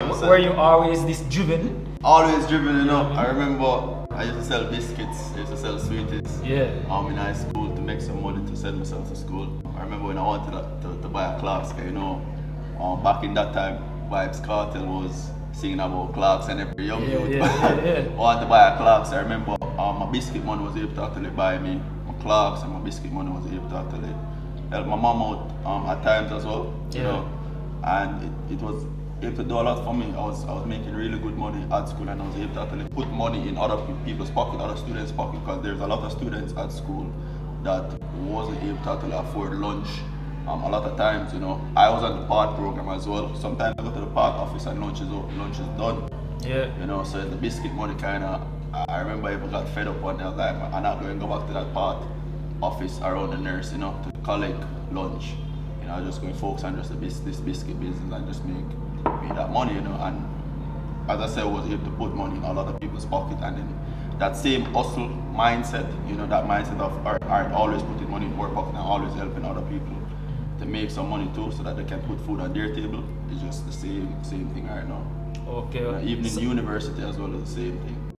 Were you always this driven? Always driven, you know. I remember I used to sell biscuits, I used to sell sweeties. Yeah. Um, in high school to make some money to send myself to school. I remember when I wanted to, to, to buy a Clarks, you know, um, back in that time, Vybz Kartel was singing about Clarks and every young Yeah, youth yeah, yeah, wanted to buy a Clarks. I remember um, my biscuit money was able to actually buy me my Clarks and my biscuit money was able to actually help my mom out um, at times as well, you know. And it, it was able to do a lot for me. I was I was making really good money at school and I was able to actually put money in other people's pocket, other students' pocket because there's a lot of students at school that wasn't able to actually afford lunch. Um, a lot of times, you know, I was on the PATH program as well. Sometimes I go to the park office and lunch is lunch is done. Yeah. You know, so the biscuit money kind of. I remember I even got fed up one day. I was like, I'm not going to go back to that PATH office around the nurse, you know, to collect lunch. You know, I just going to focus on just the bis- this biscuit business and just make that money, you know. And as I said, was able to put money in a lot of people's pocket, and then that same hustle mindset, you know, that mindset of all right, always putting money in our pocket and always helping other people to make some money too, so that they can put food on their table. Is just the same same thing right now. Okay. You know, even in So- university as well, is the same thing.